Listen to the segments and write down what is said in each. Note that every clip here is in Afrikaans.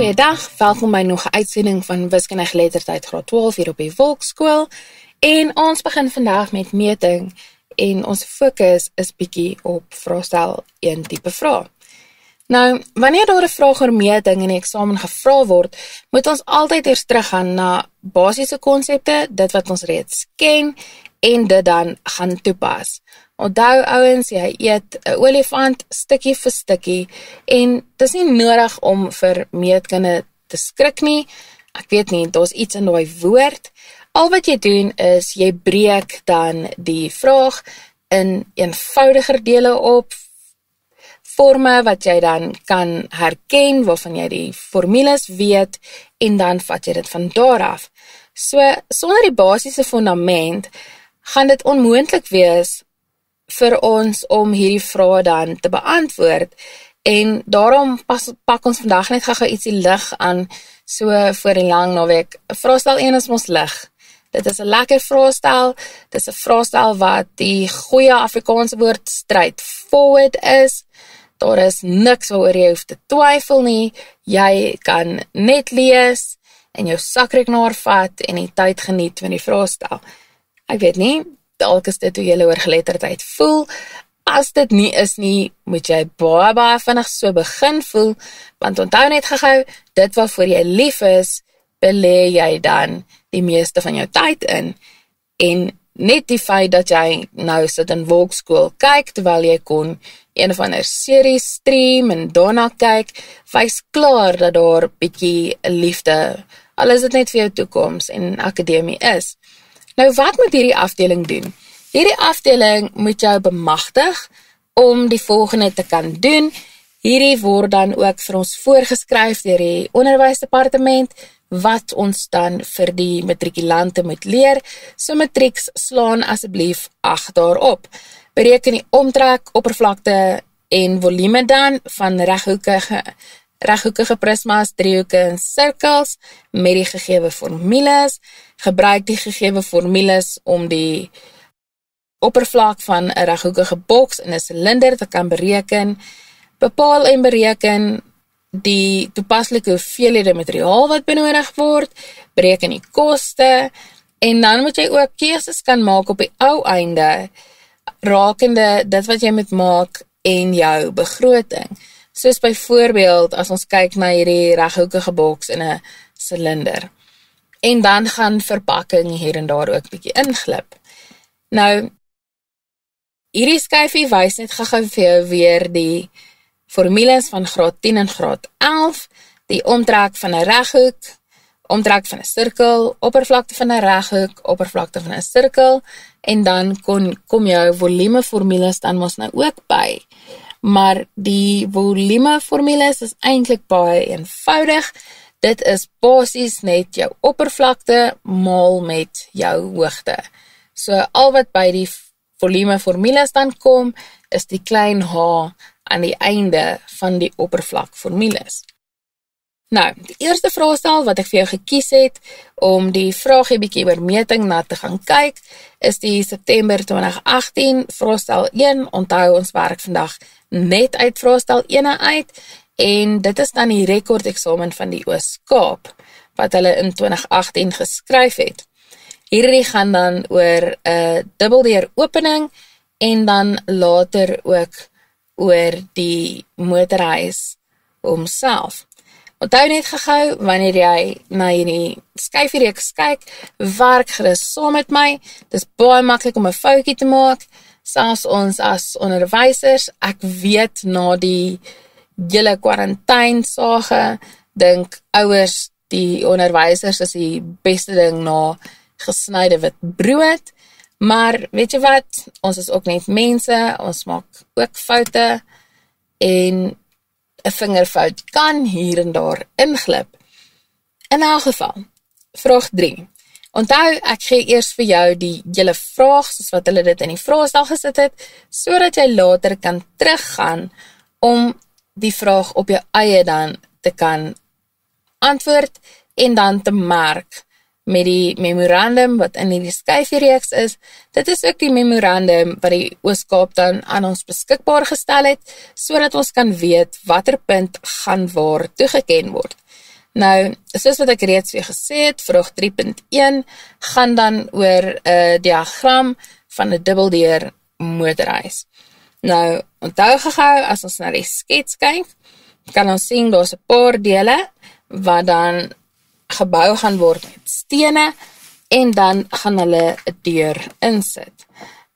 Goeiedag, welkom by nog 'n uitsending van Wiskunde Geletterdheid Graad 12 hier op die Volkskool. En ons begin vandag met meting en ons fokus is bietjie op vraestel 1 tipe vrae. Nou, wanneer daar 'n vraag oor meting in die eksamen gevra word, moet ons altyd eers teruggaan na basiese konsepte, dit wat ons reeds ken en dit dan gaan toepas. Onthou ouens, jy eet 'n olifant stukkie vir stukkie en dis nie nodig om vir meetkunde te skrik nie. Ek weet nie, daar's iets in daai woord. Al wat jy doen is jy breek dan die vraag in eenvoudiger dele op forme wat jy dan kan herken waarvan jy die formules weet en dan vat jy dit van daar af. So sonder die basiese fundament gaan dit onmoontlik wees vir ons om hierdie vrae dan te beantwoord. En daarom pas pak ons vandag net gou-gou ietsie lig aan so vir die lang naweek. Vraestel 1 is mos lig. Dit is 'n lekker vraestel. Dit is 'n vraestel wat die goeie Afrikaanse woord straightforward is. Daar is niks waaroor jy hoef te twyfel nie. Jy kan net lees en jou sakrekenaar vat en die tyd geniet van die vraestel. Ek weet nie, dalk is dit hoe jy oor geletterdheid voel. As dit nie is nie, moet jy baie baie vinnig so begin voel, want onthou net gehou, dit waarvoor jy lief is, belê jy dan die meeste van jou tyd in. En net die feit dat jy nou sit in volkskool kyk terwyl jy kon een of ander serie stream en daarna kyk, wys klaar dat daar bietjie liefde, al is dit net vir jou toekoms en akademie is. Nou wat moet hierdie afdeling doen? Hierdie afdeling moet jou bemagtig om die volgende te kan doen. Hierdie word dan ook vir ons voorgeskryf deur die onderwysdepartement wat ons dan vir die matrikulante moet leer. So matrieks slaan asseblief ag daarop. Bereken die omtrek, oppervlakte en volume dan van reghoekige reghoekige prismas, driehoeke en sirkels met die gegeewe formules. Gebruik die gegeewe formules om die oppervlak van 'n reghoekige boks en 'n silinder te kan bereken. Bepaal en bereken die toepaslike hoeveelhede materiaal wat benodig word, bereken die koste en dan moet jy ook keuses kan maak op die ou einde rakende dit wat jy moet maak en jou begroting. Soos byvoorbeeld as ons kyk na hierdie reghoekige boks in 'n silinder. En dan gaan verpakking hier en daar ook bietjie inglip. Nou hierdie skyfie wys net gou-gou vir jou weer die formules van graad 10 en graad 11, die omtrek van 'n reghoek, omtrek van 'n sirkel, oppervlakte van 'n reghoek, oppervlakte van 'n sirkel en dan kon kom jou volume formules dan mos nou ook by maar die volume formules is eintlik baie eenvoudig. Dit is basies net jou oppervlakte maal met jou hoogte. So al wat by die volume formules dan kom, is die klein h aan die einde van die oppervlak formules. Nou, die eerste vraestel wat ek vir jou gekies het om die vraagie bietjie oor meting na te gaan kyk, is die September 2018 vraestel 1. Onthou ons werk vandag net uit vraestel 1 uit en dit is dan die rekordeksamen van die Oos-Kaap wat hulle in 2018 geskryf het. Hierdie gaan dan oor 'n uh, dubbeldeur opening en dan later ook oor die motorhuis homself. Onthou net gehou wanneer jy na hierdie skyfreeks kyk, werk gerus saam met my. Dis baie maklik om 'n foutjie te maak selfs ons as onderwysers, ek weet na die hele kwarantyne sage, dink ouers die onderwysers is die beste ding na gesnyde wit brood. Maar weet jy wat? Ons is ook net mense, ons maak ook foute en 'n vingerfout kan hier en daar inglip. In 'n geval. Vraag 3. Onthou, ek gee eers vir jou die hele vraag soos wat hulle dit in die vraestel gesit het, sodat jy later kan teruggaan om die vraag op jou eie dan te kan antwoord en dan te merk met die memorandum wat in hierdie skyfreeks is. Dit is ook die memorandum wat die Oos-Kaap dan aan ons beskikbaar gestel het sodat ons kan weet watter punt gaan waar toegeken word. Nou, soos wat ek reeds vir gesê het, vraag 3.1 gaan dan oor 'n uh, diagram van 'n dubbeldeur motorhuis. Nou, onthou gehou as ons na die skets kyk, kan ons sien daar's 'n paar dele wat dan gebou gaan word met stene en dan gaan hulle 'n deur insit.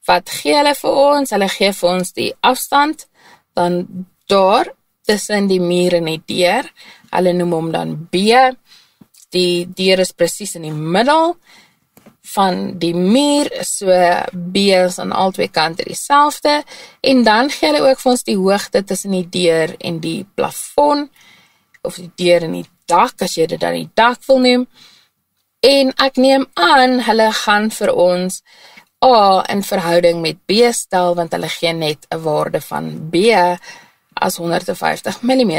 Wat gee hulle vir ons? Hulle gee vir ons die afstand dan daar tussen die muur en die deur. Hulle noem hom dan B. Die deur is presies in die middel van die muur, so B is aan albei kante dieselfde en dan gee hulle ook vir ons die hoogte tussen die deur en die plafon of die deur en die dak as jy dit dan die dak wil noem. En ek neem aan hulle gaan vir ons A in verhouding met B stel want hulle gee net 'n waarde van B as 150 mm.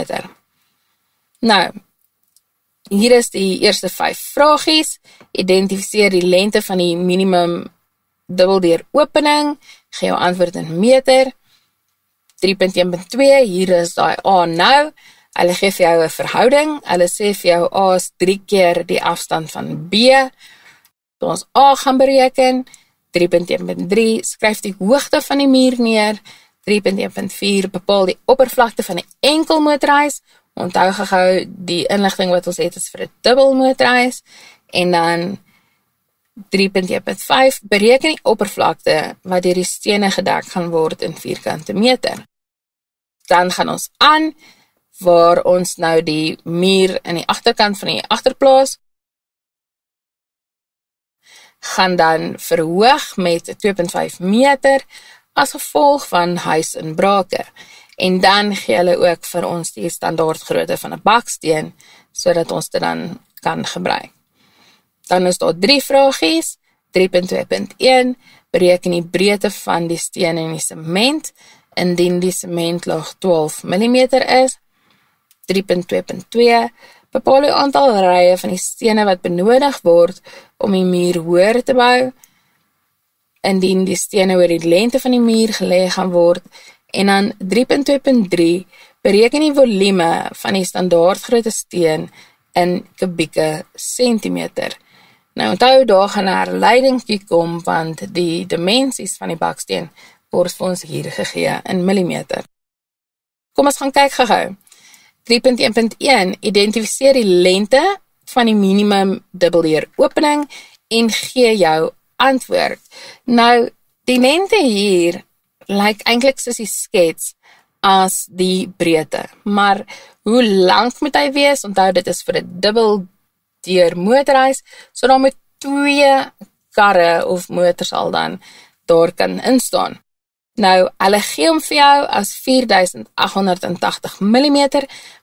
Nou, hier is die eerste 5 vragies. Identifiseer die lengte van die minimum dubbeldeur opening. Gee jou antwoord in meter. 3.1.2, hier is daai A nou. Hulle gee vir jou 'n verhouding. Hulle sê vir jou A is 3 keer die afstand van B. So ons A gaan bereken. 3.1.3 skryf die hoogte van die muur neer. 3.1.4 bepaal die oppervlakte van 'n enkel motorhuis. Onthou gehou die inligting wat ons het is vir 'n dubbel motorhuis en dan 3.1.5 bereken die oppervlakte wat deur die stene gedek gaan word in vierkante meter. Dan gaan ons aan waar ons nou die muur in die agterkant van die agterplaas gaan dan verhoog met 2.5 meter as gevolg van huisinbrake. En dan gee hulle ook vir ons die standaard grootte van 'n baksteen sodat ons dit dan kan gebruik. Dan is daar drie vragies. 3.2.1 bereken die breedte van die steen en die sement indien die sementlaag 12 mm is 3.2.2 bepaal die aantal rye van die stene wat benodig word om die muur hoër te bou indien die stene oor die lengte van die muur gelê gaan word en dan 3.2.3 bereken die volume van die standaardgrootte steen in kubieke sentimeter. Nou onthou daar gaan 'n herleidingkie kom want die dimensies van die baksteen word vir ons hier gegee in millimeter. Kom ons gaan kyk gou-gou. 3.1.1 identifiseer die lengte van die minimum dubbeldeur opening en gee jou antwoord. Nou, die lengte hier lyk eintlik soos die skets as die breedte, maar hoe lank moet hy wees? Onthou dit is vir 'n dubbeldeur motorhuis, so dan moet twee karre of motors al dan daar kan instaan. Nou, hulle gee hom vir jou as 4880 mm,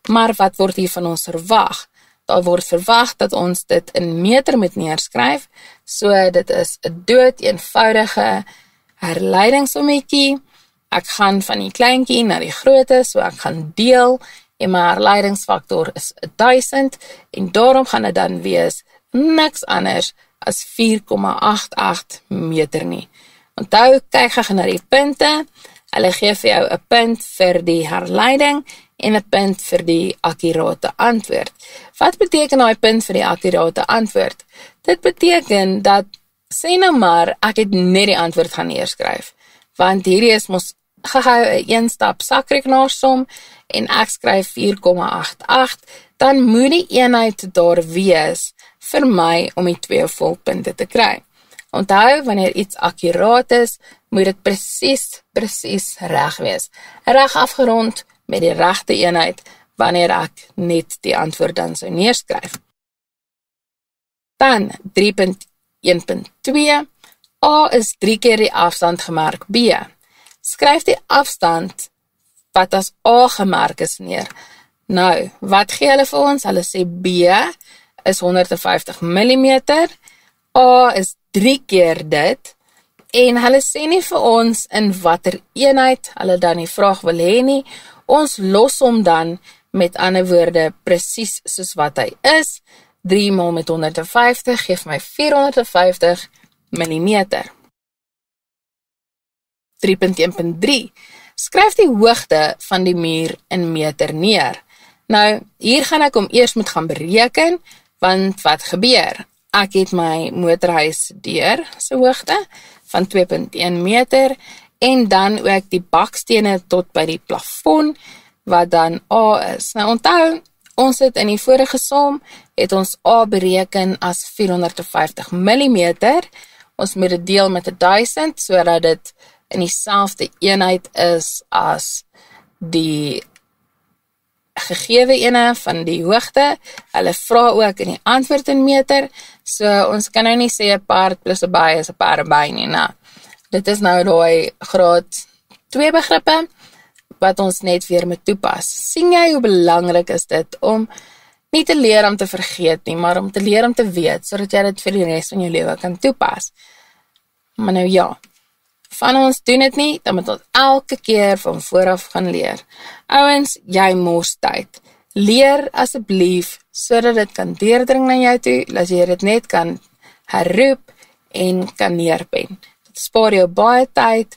maar wat word hier van ons verwag? Daar word verwag dat ons dit in meter moet neerskryf. So dit is 'n dood eenvoudige herleidingssommetjie. Ek gaan van die kleintjie na die grootte, so ek gaan deel en my herleidingsfaktor is 1000 en daarom gaan dit dan wees niks anders as 4,88 meter nie. Onthou, kyk gou na die punte. Hulle gee vir jou 'n punt vir die herleiding en 'n punt vir die akkurate antwoord. Wat beteken daai punt vir die akkurate antwoord? Dit beteken dat sê nou maar ek het net die antwoord gaan neerskryf. Want hierdie is mos gehou 'n een stap sakrekenaarsom en ek skryf 4,88, dan moet die eenheid daar wees vir my om die twee volpunte te kry. Onthou, wanneer iets akkuraat is, moet dit presies presies reg wees. Reg afgerond met die regte eenheid wanneer ek net die antwoord dan sou neerskryf. Dan 3.1.2 A is 3 keer die afstand gemerk B. Skryf die afstand wat as A gemerk is neer. Nou, wat gee hulle vir ons? Hulle sê B is 150 mm. A is 3 keer dit en hulle sê nie vir ons in watter eenheid hulle dan die vraag wil hê nie. Ons los hom dan met ander woorde presies soos wat hy is. 3 maal met 150 gee my 450 mm. 3.1.3 Skryf die hoogte van die muur in meter neer. Nou, hier gaan ek hom eers moet gaan bereken, want wat gebeur? Ek het my motorhuis deur se hoogte van 2.1 meter en dan ook die bakstene tot by die plafon wat dan A is. Nou onthou, ons het in die vorige som het ons A bereken as 450 mm. Ons moet dit deel met 1000 sodat dit in dieselfde eenheid is as die gegewe ene van die hoogte. Hulle vra ook in die antwoord in meter. So ons kan nou nie sê 'n part plus 'n by is 'n part by nie, nou. Dit is nou daai graad 2 begrippe wat ons net weer moet toepas. sien jy hoe belangrik is dit om nie te leer om te vergeet nie, maar om te leer om te weet sodat jy dit vir die res van jou lewe kan toepas. Maar nou ja. Van ons doen dit nie, dan moet ons elke keer van vooraf gaan leer. Ouens, jy mors tyd. Leer asseblief sodat dit kan deurdring na jou toe, dat jy dit net kan herroep en kan neerpen. Dit spaar jou baie tyd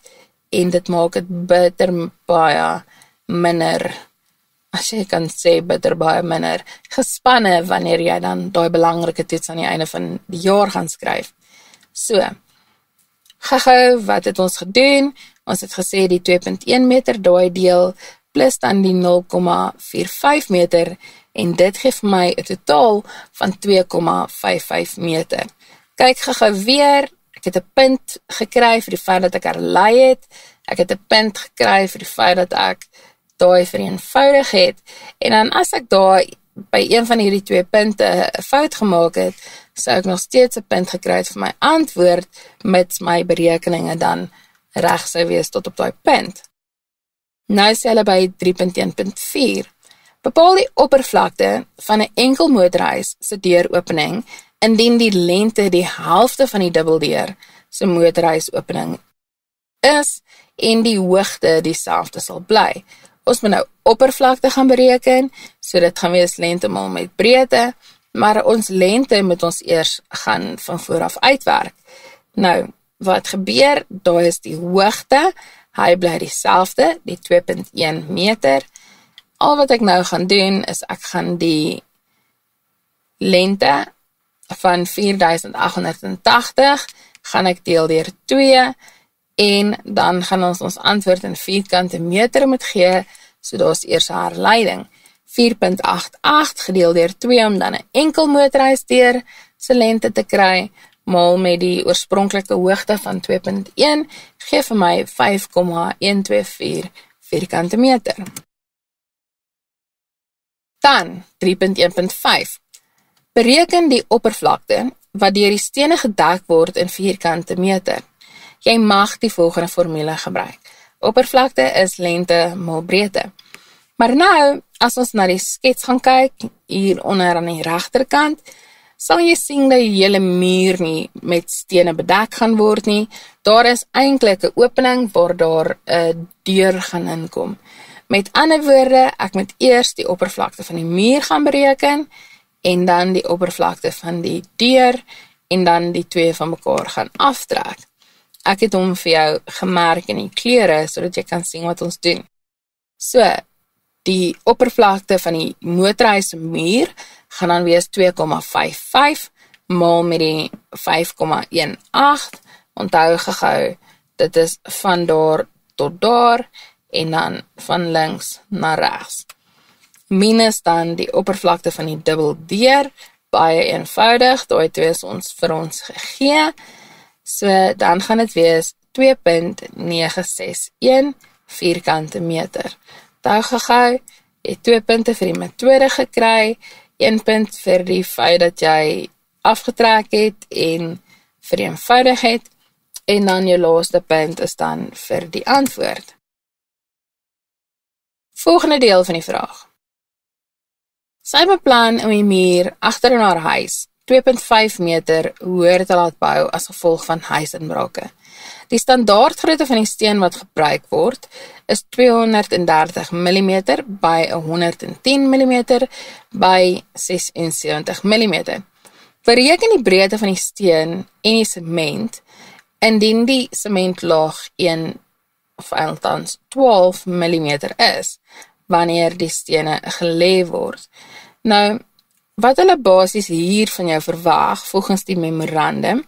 en dit maak dit bitter baie minder as jy kan sê bitter baie minder gespanne wanneer jy dan daai belangrike toets aan die einde van die jaar gaan skryf. So. Gou wat het ons gedoen? Ons het gesê die 2.1 meter daai deel plus dan die 0,45 meter en dit gee vir my 'n totaal van 2,55 meter. Kyk gou weer, Ek het 'n punt gekry vir die feit dat ek herlei het. Ek het 'n punt gekry vir die feit dat ek daai vereenvoudig het. En dan as ek daai by een van hierdie twee punte 'n fout gemaak het, sou ek nog steeds 'n punt gekry het vir my antwoord met my berekeninge dan reg sou wees tot op daai punt. Nou sê hulle by 3.1.4 Bepaal die oppervlakte van 'n enkel motorhuis se deuropening indien die lengte die helfte van die dubbeldeur se motorhuisopening is en die hoogte dieselfde sal bly. Ons moet nou oppervlakte gaan bereken, so dit gaan wees lengte maal met breedte, maar ons lengte moet ons eers gaan van vooraf uitwerk. Nou, wat gebeur? Daar is die hoogte, hy bly dieselfde, die 2.1 meter. Al wat ek nou gaan doen is ek gaan die lengte van 4880 gaan ek deel deur 2 en dan gaan ons ons antwoord in vierkante meter moet gee. So daar's eers 'n herleiding. 4.88 gedeel deur 2 om dan 'n enkel motorhuis deur se lengte te kry maal met die oorspronklike hoogte van 2.1 gee vir my 5,124 vierkante meter. Dan 3.1.5 Bereken die oppervlakte wat deur die stene gedek word in vierkante meter. Jy mag die volgende formule gebruik. Oppervlakte is lengte maal breedte. Maar nou, as ons na die skets gaan kyk hier onder aan die regterkant, sal jy sien dat die hele muur nie met stene bedek gaan word nie. Daar is eintlik 'n opening waar daar 'n deur gaan inkom. Met ander woorde, ek moet eers die oppervlakte van die muur gaan bereken en dan die oppervlakte van die deur en dan die twee van mekaar gaan aftrek. Ek het hom vir jou gemerk in die kleure sodat jy kan sien wat ons doen. So, die oppervlakte van die motorhuis muur gaan dan wees 2,55 maal met die 5,18. Onthou gehou, dit is van daar tot daar en dan van links na regs minus dan die oppervlakte van die dubbeldeur baie eenvoudig daai twee is ons vir ons gegee. So dan gaan dit wees 2.961 vierkante meter. Daai gehou het twee punte vir die metode gekry een punt vir die feit dat jy afgetrek het en vir eenvoudigheid en dan jou laaste punt is dan vir die antwoord. Volgende deel van die vraag Sy beplan om die muur agter in haar huis 2.5 meter hoër te laat bou as gevolg van huisinbrake. Die standaardgrootte van die steen wat gebruik word is 230 mm by 110 mm by 76 mm. Bereken die breedte van die steen en die sement indien die sementlaag 1 of althans 12 mm is wanneer die stene gelê word. Nou, wat hulle basies hier van jou verwag volgens die memorandum,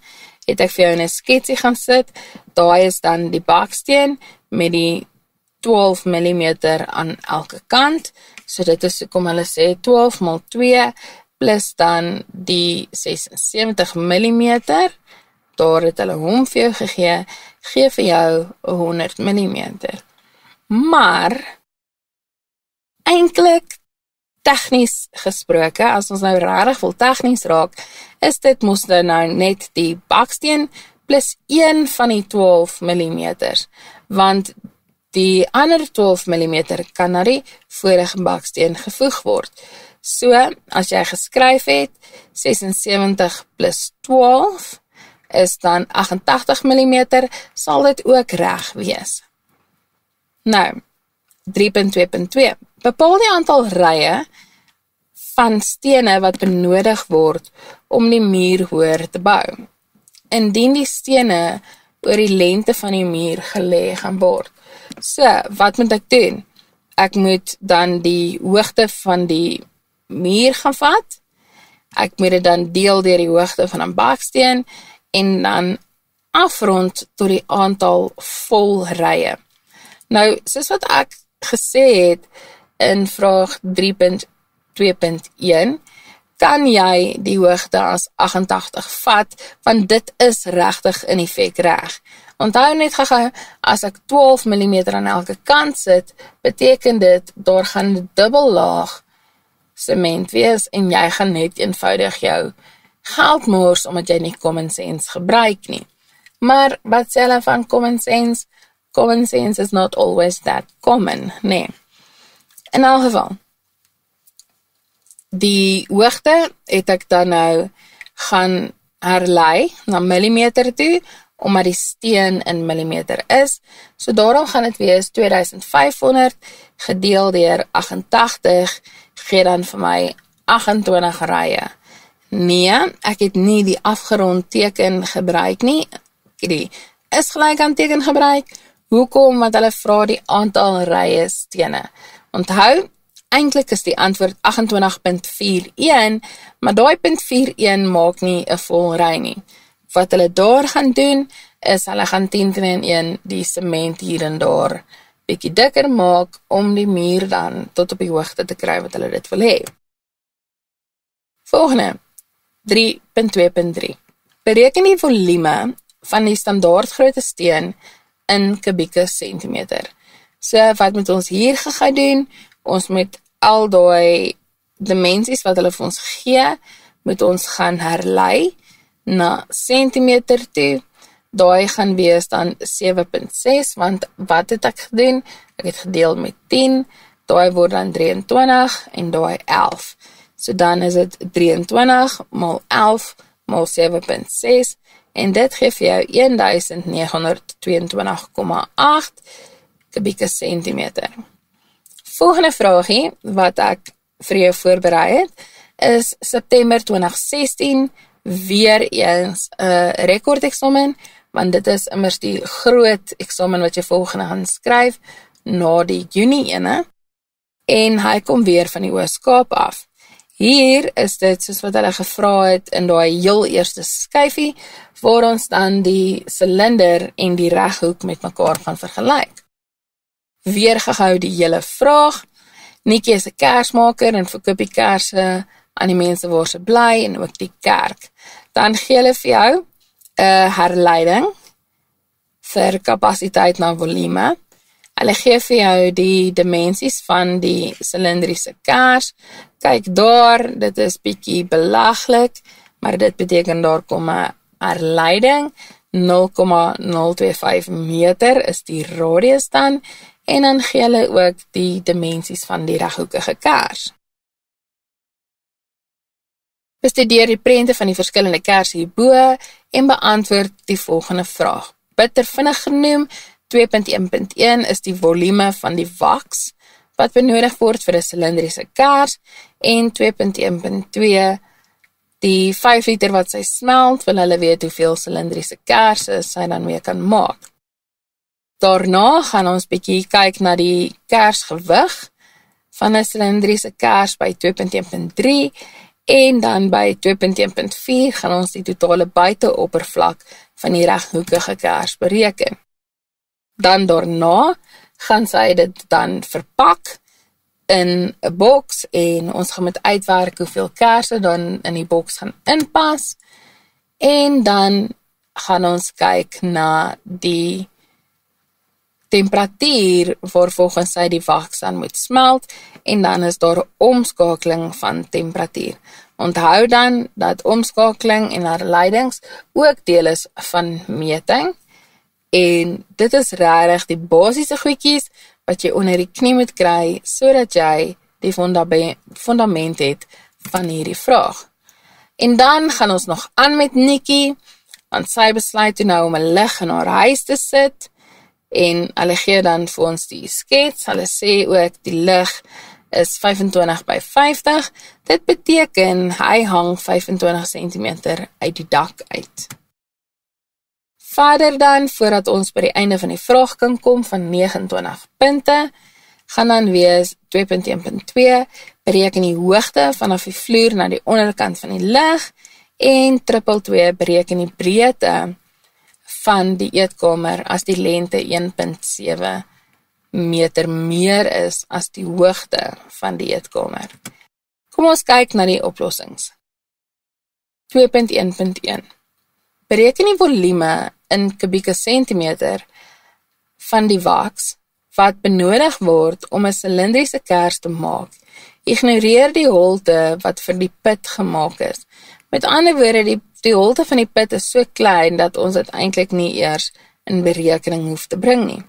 het ek vir jou in 'n sketsie gaan sit. Daai is dan die baksteen met die 12 mm aan elke kant. So dit is kom hulle sê 12 x 2 plus dan die 76 mm. Daar het hulle hom vir jou gegee, gee vir jou 100 mm. Maar eintlik tegnies gesproke, as ons nou regtig wil tegnies raak, is dit mos nou net die baksteen plus 1 van die 12 mm, want die ander 12 mm kan na die vorige baksteen gevoeg word. So, as jy geskryf het 76 plus 12 is dan 88 mm, sal dit ook reg wees. Nou, 3.2.2. Bepaal die aantal rye van stene wat benodig word om die muur hoër te bou. Indien die stene oor die lengte van die muur gelê gaan word. So, wat moet ek doen? Ek moet dan die hoogte van die muur gaan vat. Ek moet dit dan deel deur die hoogte van 'n baksteen en dan afrond tot die aantal vol rye. Nou, soos wat ek gesê het in vraag 3.2.1 kan jy die hoogte as 88 vat want dit is regtig in effek reg. Onthou net gou as ek 12 mm aan elke kant sit, beteken dit daar gaan dubbel laag sement wees en jy gaan net eenvoudig jou geld mors omdat jy nie common sense gebruik nie. Maar wat sê hulle van common sense? Common sense is not always that common, nee. In elk geval. Die hoogte het ek dan nou gaan herlei na millimeter toe omdat die steen in millimeter is. So daarom gaan dit wees 2500 gedeel deur 88 gee dan vir my 28 rye. Nee, ek het nie die afgerond teken gebruik nie. Die is gelyk aan teken gebruik. Hoekom? Want hulle vra die aantal rye stene. Onthou, eintlik is die antwoord 28.41, maar daai .41 maak nie 'n vol ry nie. Wat hulle daar gaan doen, is hulle gaan 10 teen 1 die sement hier en daar bietjie dikker maak om die muur dan tot op die hoogte te kry wat hulle dit wil hê. Volgende 3.2.3 Bereken die volume van die standaard grootte steen in kubieke sentimeter. So wat moet ons hier gegaan doen? Ons moet al daai dimensies wat hulle vir ons gee, moet ons gaan herlei na sentimeter toe. Daai gaan wees dan 7.6 want wat het ek gedoen? Ek het gedeel met 10. Daai word dan 23 en daai 11. So dan is dit 23 maal 11 maal 7.6 en dit gee vir jou 1922,8 kubieke sentimeter. Volgende vraagie wat ek vir jou voorberei het is September 2016 weer eens 'n uh, rekordeksamen want dit is immers die groot eksamen wat jy volgende gaan skryf na die Junie ene en hy kom weer van die Oos-Kaap af. Hier is dit soos wat hulle gevra het in daai heel eerste skyfie waar ons dan die silinder en die reghoek met mekaar gaan vergelyk. Weer gehou die hele vraag. Netjie is 'n kersmaker en verkoop die kersse aan die mense waar se bly en ook die kerk. Dan gee hulle vir jou 'n herleiding vir kapasiteit na volume. Hulle gee vir jou die dimensies van die silindriese kers, kyk daar, dit is bietjie belaglik, maar dit beteken daar kom 'n herleiding 0,025 meter is die radius dan en dan gee hulle ook die dimensies van die reghoekige kers. Bestudeer die prente van die verskillende kersse hierbo en beantwoord die volgende vraag. Bitter vinnig genoem 2.1.1 is die volume van die waks wat benodig word vir 'n silindriese kers en 2.1.2 die 5 liter wat sy smelt, wil hulle weet hoeveel silindriese kersse sy dan weer kan maak. Daarna gaan ons bietjie kyk na die kersgewig. van 'n silindriese kers by 2.1.3 en dan by 2.1.4 gaan ons die totale buiteoppervlak van die reghoekige kers bereken. Dan daarna gaan sy dit dan verpak in 'n boks en ons gaan met uitwerk hoeveel kersse dan in die boks gaan inpas en dan gaan ons kyk na die temperatuur waar volgens sy die waks dan moet smelt en dan is daar omskakeling van temperatuur. Onthou dan dat omskakeling en herleidings ook deel is van meting en dit is regtig die basiese goedjies wat jy onder die knie moet kry sodat jy die fundament het van hierdie vraag. En dan gaan ons nog aan met Nikki want sy besluit nou om 'n lig in haar huis te sit en hulle gee dan vir ons die skets. Hulle sê ook die lig is 25 by 50. Dit beteken hy hang 25 cm uit die dak uit. Verder dan voordat ons by die einde van die vraag kan kom van 29 punte, gaan dan wees 2.1.2 bereken die hoogte vanaf die vloer na die onderkant van die lig en triple 2 bereken die breedte van die eetkamer as die lengte 1.7 meter meer is as die hoogte van die eetkamer. Kom ons kyk na die oplossings. 2.1.1 Bereken die volume in kubieke sentimeter van die waks wat benodig word om 'n silindriese kers te maak. Ignoreer die holte wat vir die put gemaak is. Met ander woorde, die die holte van die put is so klein dat ons dit eintlik nie eers in berekening hoef te bring nie.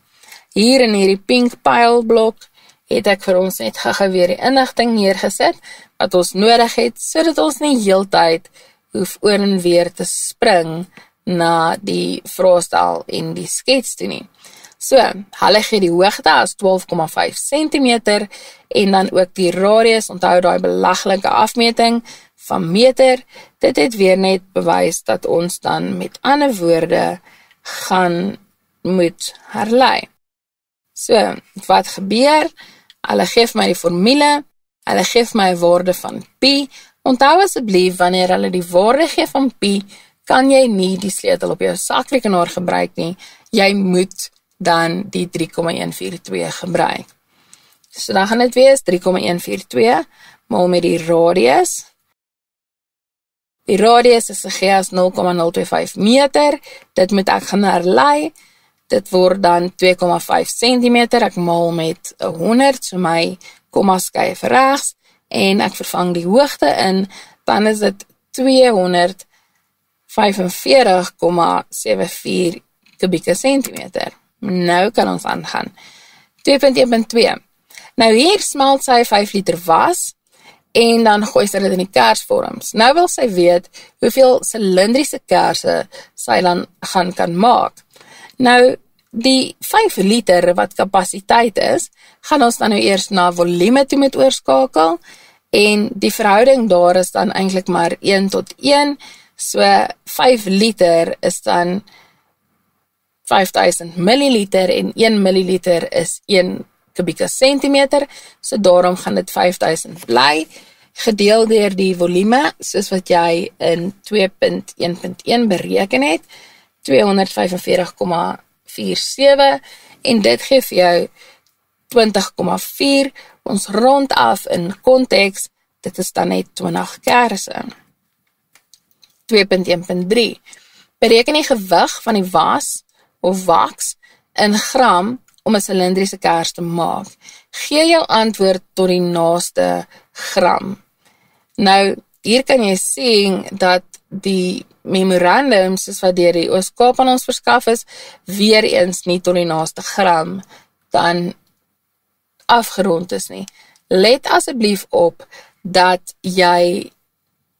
Hier in hierdie pink pile blok het ek vir ons net gou-gou weer die inligting neergesit wat ons nodig het sodat ons nie heeltyd hoef oor en weer te spring na die vraestel en die skets toe nie. So, hulle gee die hoogte as 12,5 cm en dan ook die radius, onthou daai belaglike afmeting van meter. Dit het weer net bewys dat ons dan met ander woorde gaan moet herlei. So, wat gebeur? Hulle gee my die formule. Hulle gee my 'n waarde van pi. Onthou asseblief wanneer hulle die waarde gee van pi, kan jy nie die sleutel op jou sakrekenaar gebruik nie. Jy moet dan die 3,142 gebruik. So dan gaan dit wees 3,142 maal met die radius Die radius is gegee as 0,025 meter. Dit moet ek gaan herlei. Dit word dan 2,5 cm. Ek maal met 100, so my komma skuif regs en ek vervang die hoogte in, dan is dit 245,74 kubieke sentimeter. Nou kan ons aangaan. 2.1.2. Nou hier smelt sy 5 liter was en dan gooi sy dit in die kersvorms. Nou wil sy weet hoeveel silindriese kersse sy dan gaan kan maak. Nou die 5 liter wat kapasiteit is, gaan ons dan nou eers na volume toe met oorskakel en die verhouding daar is dan eintlik maar 1 tot 1. So 5 liter is dan 5000 ml en 1 ml is 1 kubieke sentimeter. So daarom gaan dit 5000 bly gedeel deur die volume soos wat jy in 2.1.1 bereken het 245,47 en dit gee vir jou 20,4 ons rond af in konteks dit is dan net 20 kersse. 2.1.3 bereken die gewig van die was of waks in gram om 'n silindriese kers te maak. Gee jou antwoord tot die naaste gram. Nou, hier kan jy sien dat die memorandums soos wat deur die Ooskaap aan ons verskaf is, weer eens nie tot die naaste gram dan afgerond is nie. Let asseblief op dat jy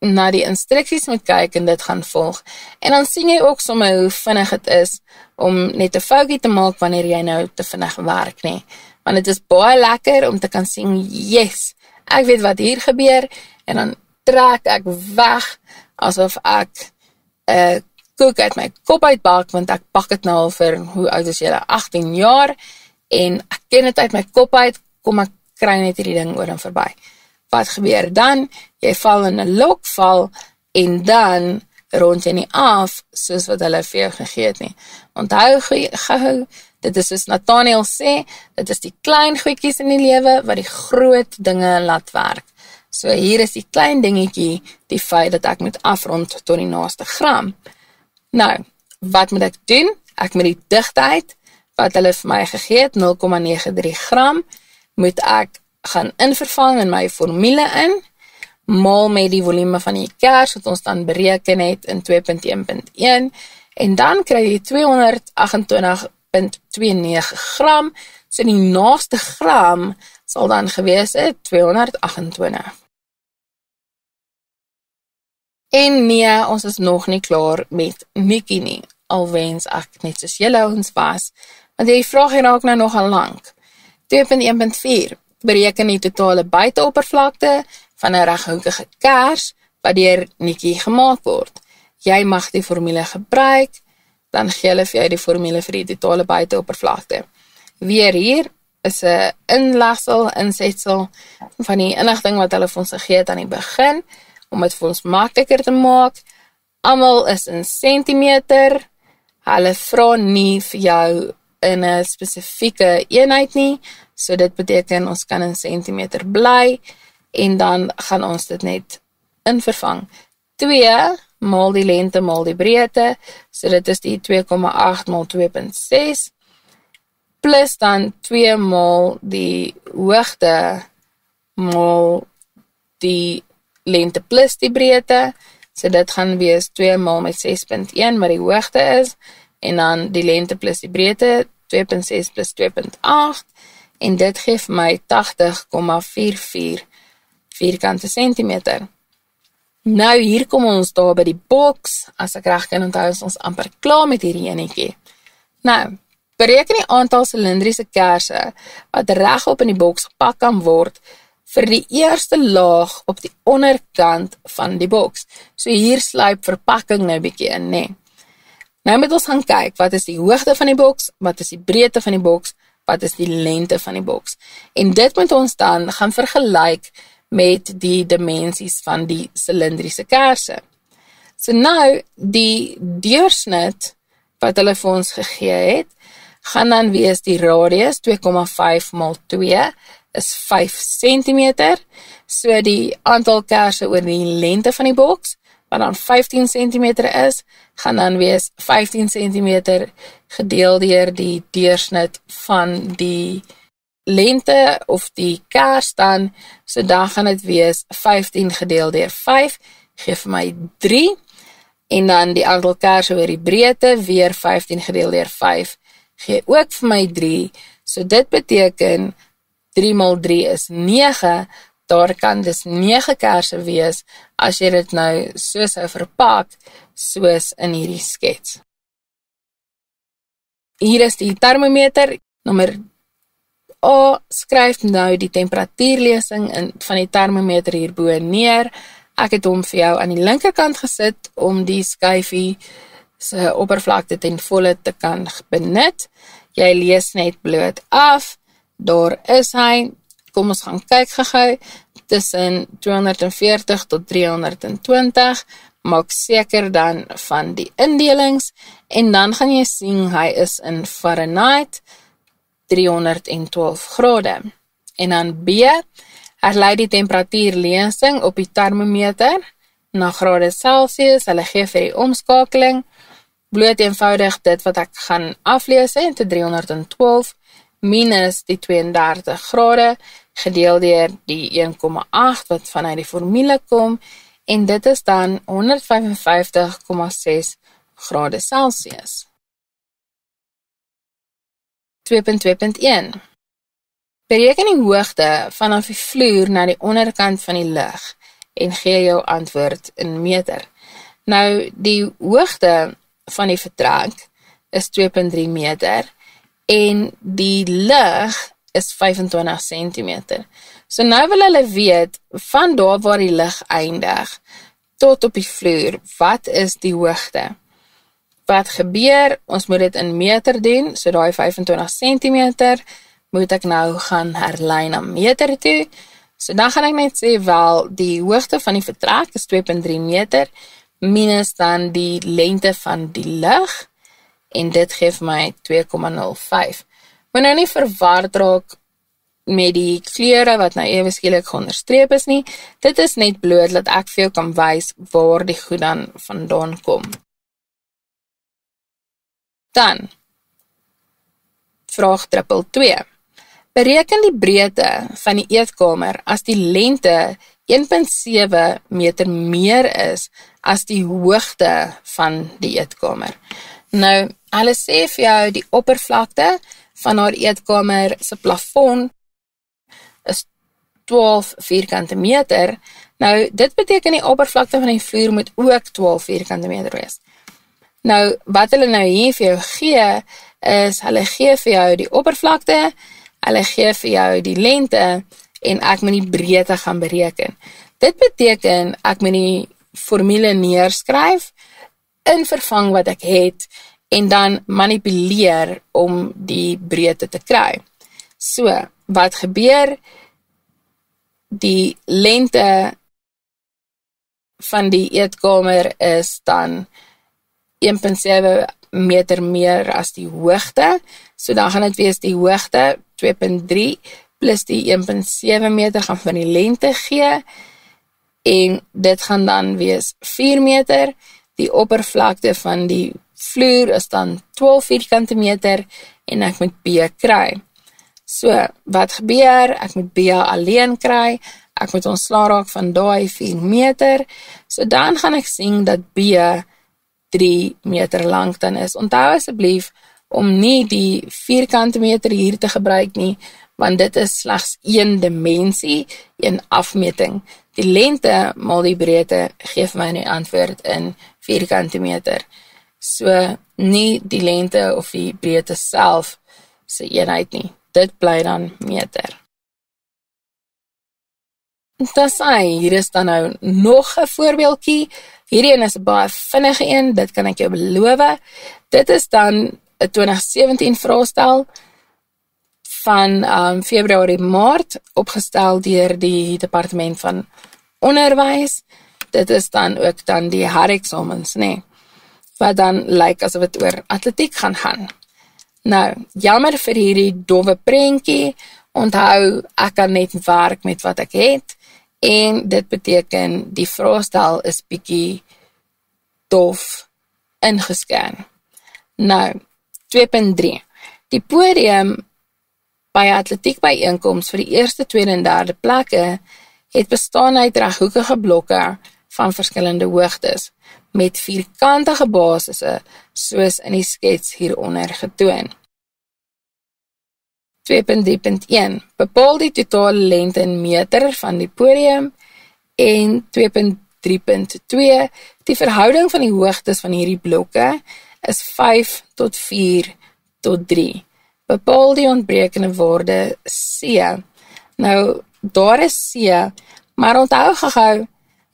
na die instruksies moet kyk en dit gaan volg. En dan sien jy ook sommer hoe vinnig dit is om net 'n foutjie te maak wanneer jy nou te vinnig werk nie. Want dit is baie lekker om te kan sien, "Yes, ek weet wat hier gebeur." En dan trek ek weg asof ek 'n uh, koek uit my kop uitbak want ek pak dit nou al vir hoe oud is jy? 18 jaar en ek ken dit uit my kop uit, kom ek kry net hierdie ding oor en verby. Wat gebeur dan? Jy val in 'n lokval en dan rond jy nie af soos wat hulle vir jou gegee het nie. Onthou gehou, dit is soos Nathaniel sê, dit is die klein goedjies in die lewe wat die groot dinge laat werk. So hier is die klein dingetjie, die feit dat ek moet afrond tot die naaste gram. Nou, wat moet ek doen? Ek moet die digtheid wat hulle vir my gegee het, 0,93 gram, moet ek gaan invervang in my formule in, maal met die volume van die kers wat ons dan bereken het in 2.1.1 en dan kry jy 228.29 gram. So die naaste gram sal dan gewees het 228. En nee, ons is nog nie klaar met Nikki nie. Alwens ek net soos julle ons was, want jy vra hier raak nou nogal lank. 2.1.4 bereken die totale buiteoppervlakte van 'n reghoekige kers wat deur Nikki gemaak word. Jy mag die formule gebruik, dan gee hulle vir jou die formule vir die totale buiteoppervlakte. Weer hier is 'n inlagsel insetsel van die inligting wat hulle vir ons gegee het aan die begin om dit vir ons makliker te maak. Almal is in sentimeter. Hulle vra nie vir jou in 'n spesifieke eenheid nie. So dit beteken ons kan in sentimeter bly en dan gaan ons dit net invervang. 2 maal die lengte maal die breedte, so dit is die 2,8 maal 2.6 plus dan 2 maal die hoogte maal die lengte plus die breedte. So dit gaan wees 2 maal met 6.1 wat die hoogte is en dan die lengte plus die breedte 2.6 plus 2.8 en dit gee vir my 80,44 vierkante sentimeter. Nou hier kom ons daar by die boks. As ek reg kan onthou, is ons amper klaar met hierdie enetjie. Nou, bereken die aantal silindriese kersse wat regop in die boks gepak kan word vir die eerste laag op die onderkant van die boks. So hier sluip verpakking nou bietjie in, nê. Nee. Nou moet ons gaan kyk, wat is die hoogte van die boks? Wat is die breedte van die boks? Wat is die lengte van die boks? En dit moet ons dan gaan vergelyk met die dimensies van die silindriese kersse. So nou die deursnit wat hulle vir ons gegee het, gaan dan wees die radius 2,5 maal 2 is 5 cm. So die aantal kersse oor die lengte van die boks wat dan 15 cm is, gaan dan wees 15 cm gedeel deur die deursnit van die lengte of die kers dan so dan gaan dit wees 15 gedeel deur 5 gee vir my 3 en dan die aantal kersse oor die breedte weer 15 gedeel deur 5 gee ook vir my 3 so dit beteken 3 maal 3 is 9 daar kan dus 9 kersse wees as jy dit nou so sou verpak soos in hierdie skets. Hier is die termometer nommer A skryf nou die temperatuurlesing in van die termometer hierbo neer. Ek het hom vir jou aan die linkerkant gesit om die skyfie se oppervlakte ten volle te kan benut. Jy lees net bloot af. Daar is hy. Kom ons gaan kyk gou-gou tussen 240 tot 320 maak seker dan van die indelings en dan gaan jy sien hy is in Fahrenheit 312 grade. En dan B, herlei die temperatuurlesing op die termometer na grade Celsius. Hulle gee vir die omskakeling bloot eenvoudig dit wat ek gaan aflees in te 312 minus die 32 grade gedeel deur die 1,8 wat vanuit die formule kom en dit is dan 155,6 grade Celsius. 2.2.1 Bereken die hoogte vanaf die vloer na die onderkant van die lig en gee jou antwoord in meter. Nou, die hoogte van die vertrek is 2.3 meter en die lig is 25 cm. So nou wil hulle weet van daar waar die lig eindig tot op die vloer, wat is die hoogte? Wat gebeur, ons moet dit in meter doen, so daai 25 cm moet ek nou gaan herlei na meter toe. So dan gaan ek net sê wel die hoogte van die vertrek is 2.3 meter minus dan die lengte van die lug en dit gee vir my 2.05. Moet nou nie verward raak met die kleure wat nou ewe skielik geonderstreep is nie. Dit is net bloot dat ek vir jou kan wys waar die goed dan vandaan kom. Dan vraag triple 2. Bereken die breedte van die eetkamer as die lengte 1.7 meter meer is as die hoogte van die eetkamer. Nou, hulle sê vir jou die oppervlakte van haar eetkamer se plafon is 12 vierkante meter. Nou, dit beteken die oppervlakte van die vloer moet ook 12 vierkante meter wees. Nou, wat hulle nou hier vir jou gee, is hulle gee vir jou die oppervlakte, hulle gee vir jou die lengte en ek moet die breedte gaan bereken. Dit beteken ek moet die formule neerskryf, in vervang wat ek het en dan manipuleer om die breedte te kry. So, wat gebeur die lengte van die eetkamer is dan 1.7 meter meer as die hoogte. So dan gaan dit wees die hoogte 2.3 plus die 1.7 meter gaan van die lengte gee en dit gaan dan wees 4 meter. Die oppervlakte van die vloer is dan 12 vierkante meter en ek moet B kry. So, wat gebeur? Ek moet B alleen kry. Ek moet ontsla raak van daai 4 meter. So dan gaan ek sien dat B 3 meter lank dan is. Onthou asseblief om nie die vierkante meter hier te gebruik nie, want dit is slegs een dimensie, een afmeting. Die lengte maal die breedte gee vir my die antwoord in vierkante meter. So nie die lengte of die breedte self se eenheid nie dit bly dan meter. Dit sê hier is dan nou nog 'n voorbeeldjie. Hierdie een is 'n baie vinnige een, dit kan ek jou beloof. Dit is dan 'n 2017 vraestel van um Februarie Maart opgestel deur die departement van onderwys. Dit is dan ook dan die herexamens, nê. Nee, wat dan lyk asof dit oor atletiek gaan gaan. Nou, jammer vir hierdie dowwe prentjie. Onthou, ek kan net werk met wat ek het en dit beteken die vraestel is bietjie dof ingescan. Nou, 2.3. Die podium by atletiek byeenkomste vir die eerste, tweede en derde plekke het bestaan uit reghoekige blokke van verskillende hoogtes met vierkantige basisse soos in die skets hieronder getoon. 2.3.1 Bepaal die totale lengte in meter van die podium en 2.3.2 Die verhouding van die hoogtes van hierdie blokke is 5 tot 4 tot 3. Bepaal die ontbrekende waarde C. Nou, daar is C, maar onthou gehou,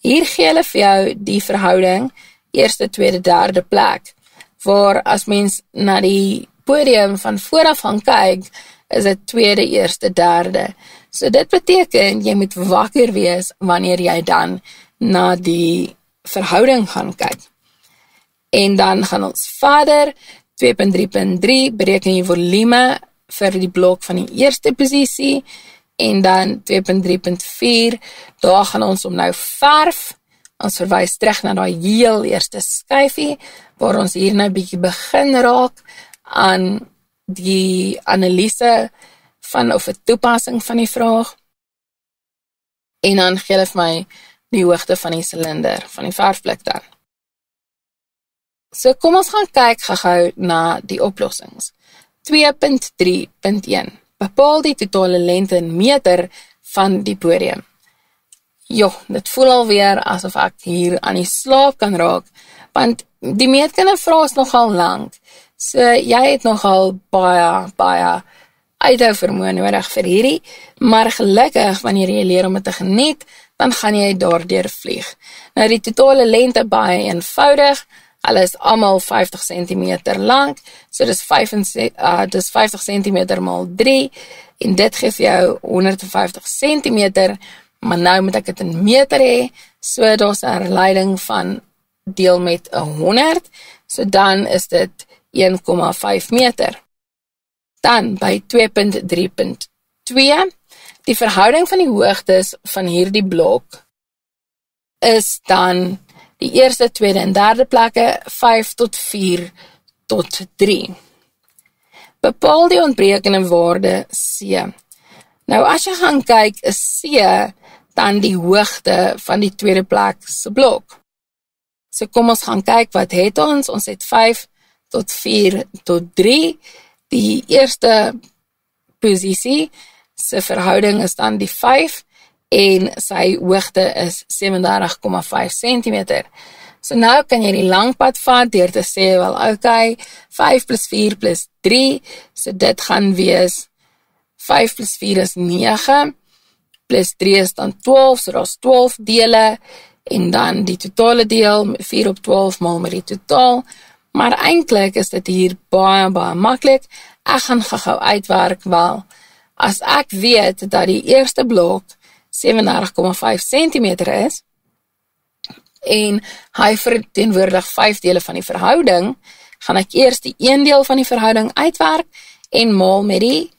hier gee hulle vir jou die verhouding eerste, tweede, derde plek, waar as mens na die podium van vooraf gaan kyk, is dit tweede, eerste, derde. So dit beteken jy moet wakker wees wanneer jy dan na die verhouding gaan kyk. En dan gaan ons verder 2.3.3 bereken die volume vir die blok van die eerste posisie en dan 2.3.4 daar gaan ons om nou verf ons verwys terug na daai heel eerste skyfie waar ons hier nou bietjie begin raak aan die analise van of 'n toepassing van die vraag. En dan gee hulle vir my die hoogte van die silinder van die verfblik dan. So kom ons gaan kyk gou-gou na die oplossings. 2.3.1 Bepaal die totale lengte in meter van die podium. Jo, dit voel alweer asof ek hier aan die slaap kan raak, want die meetkunde vrae is nogal lank. So jy het nogal baie baie uithou vermoë nodig vir hierdie, maar gelukkig wanneer jy leer om dit te geniet, dan gaan jy daardeur vlieg. Nou die totale lengte baie eenvoudig, Hulle is almal 50 cm lank. So dis 5 uh dis 50 cm maal 3 en dit gee vir jou 150 cm. Maar nou moet ek dit in meter hê. So daar's 'n leiding van deel met 'n 100. So dan is dit 1,5 meter. Dan by 2.3.2 die verhouding van die hoogtes van hierdie blok is dan die eerste, tweede en derde plekke 5 tot 4 tot 3. Bepaal die ontbrekende waarde C. Nou as jy gaan kyk, is C dan die hoogte van die tweede plek se blok. So kom ons gaan kyk wat het ons? Ons het 5 tot 4 tot 3. Die eerste posisie se verhouding is dan die 5 en sy hoogte is 37,5 cm. So nou kan jy die lang pad vat deur te sê wel okay, 5 + 4 + 3, so dit gaan wees 5 + 4 is 9 plus 3 is dan 12, so daar's 12 dele en dan die totale deel 4 op 12 maal met die totaal. Maar eintlik is dit hier baie baie maklik. Ek gaan gou-gou uitwerk wel. As ek weet dat die eerste blok 37,5 cm is en hy verteenwoordig 5 dele van die verhouding, gaan ek eers die een deel van die verhouding uitwerk en maal met die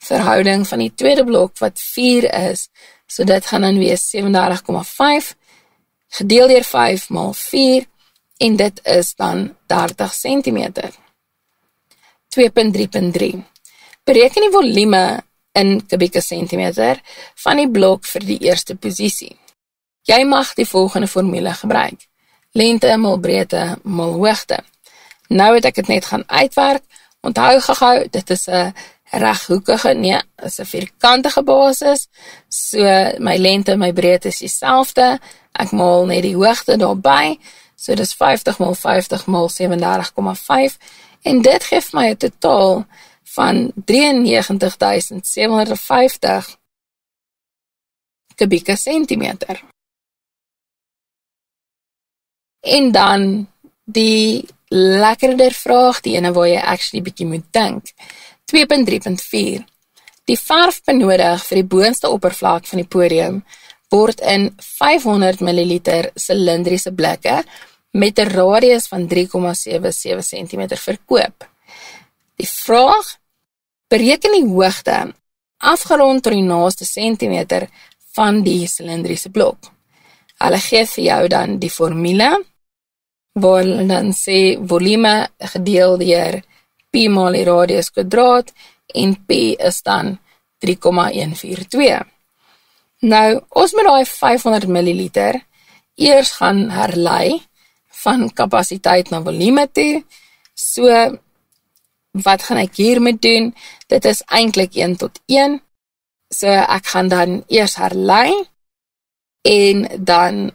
verhouding van die tweede blok wat 4 is. So dit gaan dan wees 37,5 gedeel deur 5 maal 4 en dit is dan 30 cm. 2.3.3 Bereken die volume in kubieke sentimeter van die blok vir die eerste posisie. Jy mag die volgende formule gebruik. Lengte mal breedte mal hoogte. Nou het ek dit net gaan uitwerk. Onthou gehou, dit is 'n reghoekige, nee, is 'n vierkantige basis. So my lengte en my breedte is dieselfde. Ek maal net die hoogte daarby. So dis 50 mal 50 mal 37,5 en dit gee my 'n totaal van 93750 kubieke sentimeter. En dan die lekkerder vraag, die ene waar jy actually bietjie moet dink. 2.3.4. Die verf benodig vir die boonste oppervlak van die podium word in 500 ml silindriese blikke met 'n radius van 3,77 cm verkoop. Die vraag Bereken die hoogte afgerond tot die naaste sentimeter van die silindriese blok. Hulle gee vir jou dan die formule waar hulle dan sê volume gedeel deur pi maal die radius kwadraat en pi is dan 3,142. Nou, ons moet daai 500 ml eers gaan herlei van kapasiteit na volume toe. So wat gaan ek hier moet doen? Dit is eintlik 1 tot 1. So ek gaan dan eers herlei en dan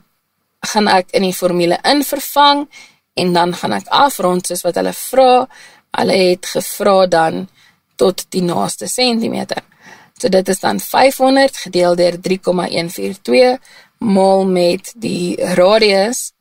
gaan ek in die formule invervang en dan gaan ek afrond soos wat hulle vra. Hulle het gevra dan tot die naaste sentimeter. So dit is dan 500 gedeel deur 3,142 maal met die radius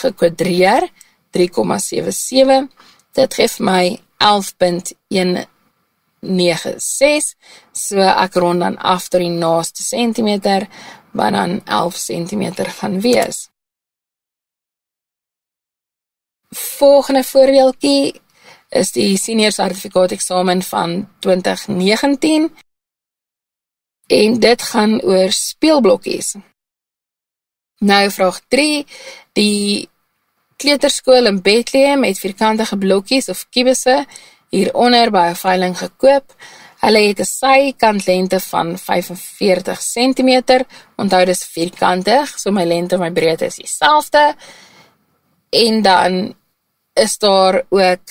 gekwadreer 3,77. Dit gee my 11.196. So ek rond dan af tot die naaste sentimeter wat dan 11 cm gaan wees. Volgende voorbeeldjie is die senior sertifikaat eksamen van 2019 en dit gaan oor speelblokkies. Nou vraag 3, die kleuterskool in Bethlehem het vierkantige blokkies of kibusse hieronder by 'n veiling gekoop. Hulle het 'n sykant lengte van 45 cm. Onthou dis vierkantig, so my lengte en my breedte is dieselfde. En dan is daar ook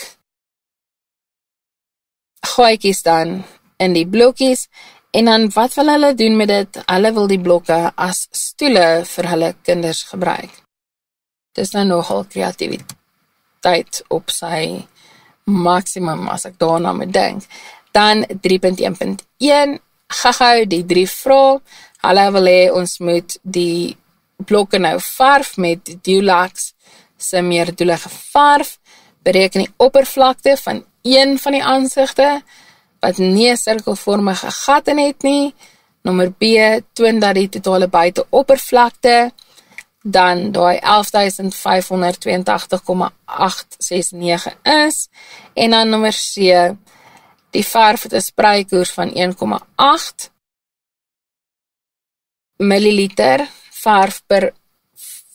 gaatjies dan in die blokkies en dan wat wil hulle doen met dit? Hulle wil die blokke as stoele vir hulle kinders gebruik dis nou nogal kreatiwiteit op sy maksimum as ek daarna moet dink. Dan 3.1.1 gehou die drie vrae. Hulle wil hê ons moet die blokke nou verf met Dulux se meerdoelige verf, bereken die oppervlakte van een van die aansigte wat nie 'n sirkelvormige gat in het nie. Nommer B toon dat die totale buiteoppervlakte dan daai 11582,869 is en dan nommer C die verf het 'n sprykoers van 1,8 milliliter verf per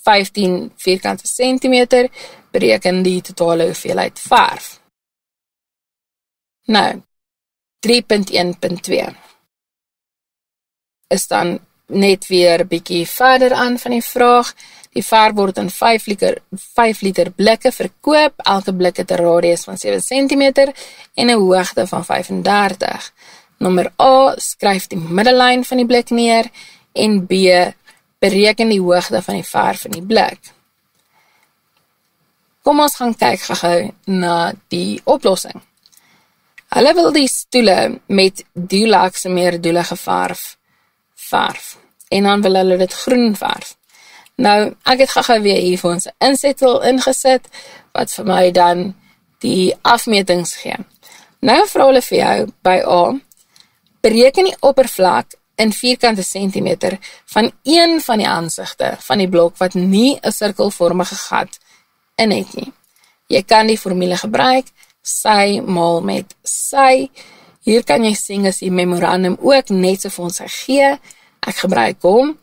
15 vierkante sentimeter bereken die totale hoeveelheid verf. Nou 3.1.2 is dan net weer bietjie verder aan van die vraag. Die verf word in 5 liter 5 liter blikke verkoop. Elke blik het 'n radius van 7 cm en 'n hoogte van 35. Nommer A skryf die middellyn van die blik neer en B bereken die hoogte van die verf in die blik. Kom ons gaan kyk gou na die oplossing. Hulle wil die stoele met Dulux meer doelige verf verf en dan wil hulle dit groen verf. Nou, ek het gou-gou weer hier vir ons 'n insetwil ingesit wat vir my dan die afmetings gee. Nou vra hulle vir jou by A bereken die oppervlak in vierkante sentimeter van een van die aansigte van die blok wat nie 'n sirkelvormige gat in het nie. Jy kan die formule gebruik sy maal met sy. Hier kan jy sien as die memorandum ook net so vir ons gee. Ek gebruik hom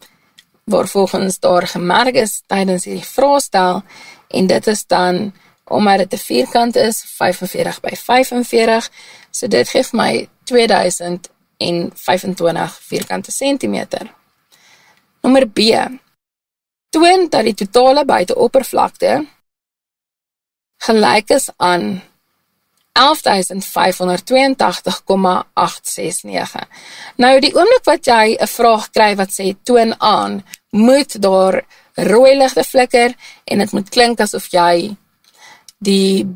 waar volgens daar gemerk is tydens hierdie vraestel en dit is dan omdat dit 'n vierkant is 45 by 45 so dit gee vir my 2025 vierkante sentimeter. Nommer B. Toon dat die totale buiteoppervlakte gelyk is aan 11582,869. Nou die oomblik wat jy 'n vraag kry wat sê toon aan, moet daar rooi ligte flikker en dit moet klink asof jy die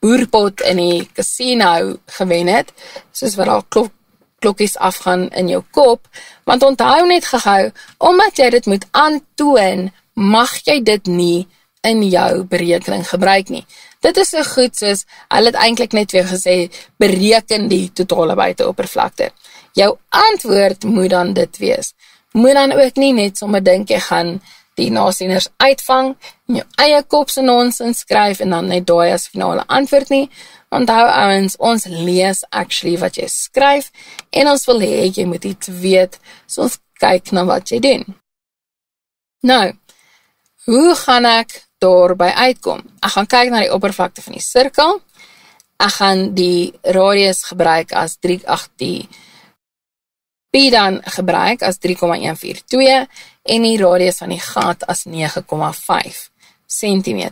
boerpot in die casino gewen het, soos wat daar klok klokkies afgaan in jou kop, want onthou net gehou, omdat jy dit moet aantoon, mag jy dit nie in jou berekening gebruik nie. Dit is so goed soos hulle het eintlik net weer gesê bereken die totale buiteoppervlakte. Jou antwoord moet dan dit wees. Moet dan ook nie net sommer dink jy gaan die nasieners uitvang en jou eie kop se nonsens skryf en dan net daai as finale antwoord nie. Onthou ouens, ons lees actually wat jy skryf en ons wil hê jy moet iets weet. So ons kyk na wat jy doen. Nou, hoe gaan ek daarby uitkom. Ek gaan kyk na die oppervlakte van die sirkel. Ek gaan die radius gebruik as 38 die P dan gebruik as 3,142 en die radius van die gat as 9,5 cm.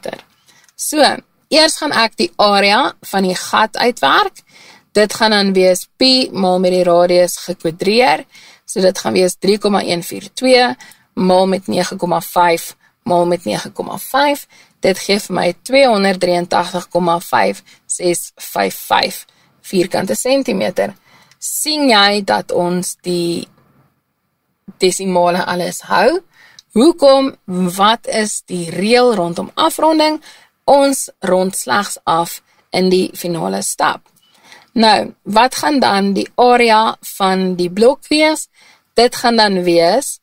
So, eers gaan ek die area van die gat uitwerk. Dit gaan dan wees P maal met die radius gekwadreer. So dit gaan wees 3,142 maal met 9,5 maal met 9,5. Dit gee vir my 283,5655 vierkante sentimeter. sien jy dat ons die desimale alles hou? Hoekom? Wat is die reël rondom afronding? Ons rond slegs af in die finale stap. Nou, wat gaan dan die area van die blok wees? Dit gaan dan wees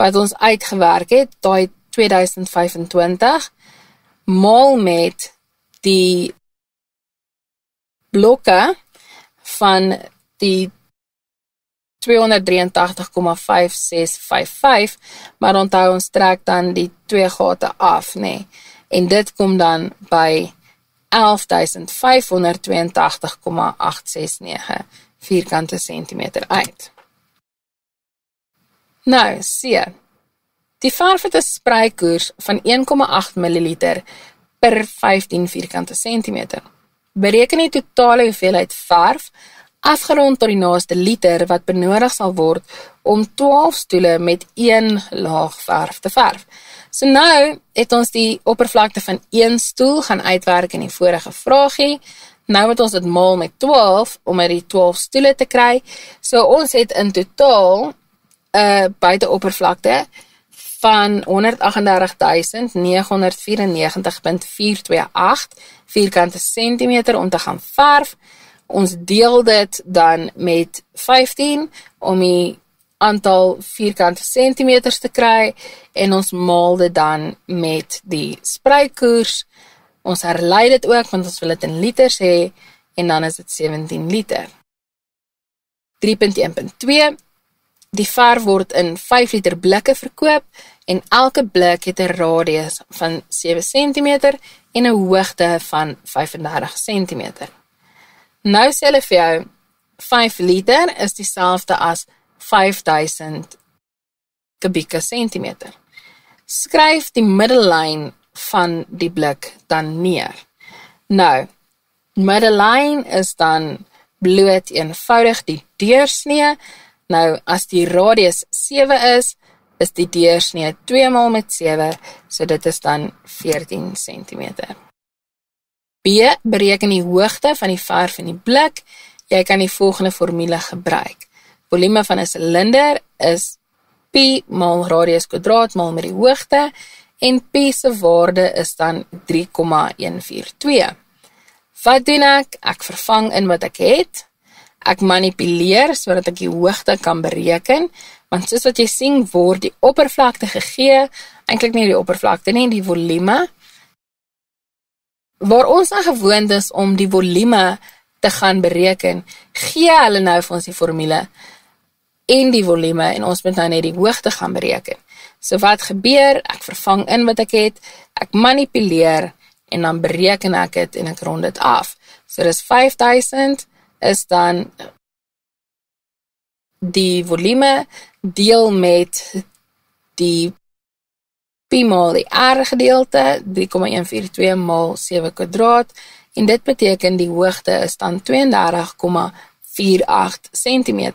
wat ons uitgewerk het, daai 2025 maal met die blokke van die 283,5655 maar onthou ons trek dan die twee gate af nê nee. en dit kom dan by 11582,869 vierkante sentimeter uit. Nou, sien Die verf het 'n sprykoers van 1,8 ml per 15 vierkante sentimeter. Bereken die totale hoeveelheid verf afgerond tot die naaste liter wat benodig sal word om 12 stoele met een laag verf te verf. So nou het ons die oppervlakte van een stoel gaan uitwerk in die vorige vraagie. Nou moet ons dit maal met 12 om uit die 12 stoele te kry. So ons het in totaal 'n uh, buiteoppervlakte van 138994.428 vierkante sentimeter om te gaan verf. Ons deel dit dan met 15 om die aantal vierkante sentimeters te kry en ons maal dit dan met die spruitkoers. Ons herlei dit ook want ons wil dit in liters hê en dan is dit 17 liter. 3.1.2 Die verf word in 5 liter blikke verkoop en elke blik het 'n radius van 7 cm en 'n hoogte van 35 cm. Nou sê hulle vir jou 5 liter is dieselfde as 5000 kubieke sentimeter. Skryf die middellyn van die blik dan neer. Nou, middellyn is dan bloot eenvoudig die deursnee Nou as die radius 7 is, is die deursnee 2 maal met 7, so dit is dan 14 cm. B bereken die hoogte van die verf in die blik. Jy kan die volgende formule gebruik. Volume van 'n silinder is P maal radius kwadraat maal met die hoogte en P se waarde is dan 3,142. Wat doen ek? Ek vervang in wat ek het ek manipuleer sodat ek die hoogte kan bereken want soos wat jy sien word die oppervlakte gegee eintlik nie die oppervlakte nie die volume. Waar ons nou gewoond is om die volume te gaan bereken gee hulle nou vir ons die formule en die volume en ons moet nou net die hoogte gaan bereken. So wat gebeur? Ek vervang in wat ek het ek manipuleer en dan bereken ek dit en ek rond dit af. So dis 5000 is dan die volume deel met die pi maal die r gedeelte 3,142 maal 7 kwadraat en dit beteken die hoogte is dan 32,48 cm.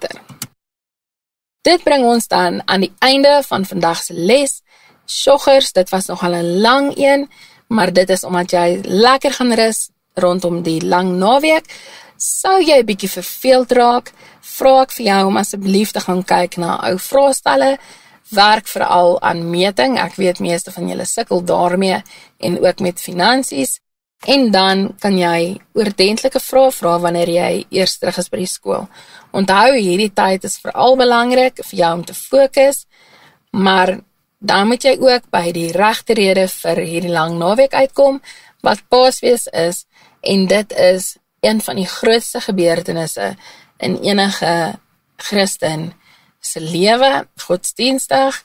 Dit bring ons dan aan die einde van vandag se les. Sjoggers, dit was nogal 'n lang een, maar dit is omdat jy lekker gaan rus rondom die lang naweek. Sou jy 'n bietjie verveeld raak, vra ek vir jou om asseblief te gaan kyk na ou vraestelle. Werk veral aan meting. Ek weet meeste van julle sukkel daarmee en ook met finansies. En dan kan jy oordentlike vrae vra wanneer jy eers terug is by die skool. Onthou hierdie tyd is veral belangrik vir jou om te fokus, maar dan moet jy ook by die regte rede vir hierdie lang naweek uitkom wat Paasfees is en dit is een van die grootste gebeurtenisse in enige Christen se lewe, godsdienstig.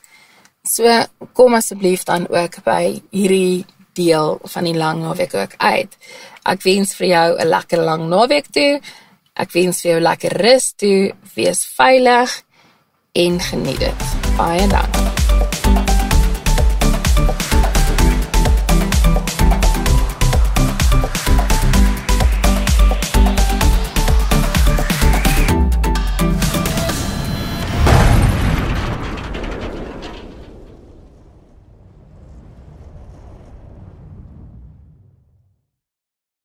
So kom asseblief dan ook by hierdie deel van die lang naweek ook uit. Ek wens vir jou 'n lekker lang naweek toe. Ek wens vir jou lekker rus toe. Wees veilig en geniet dit. Baie dankie.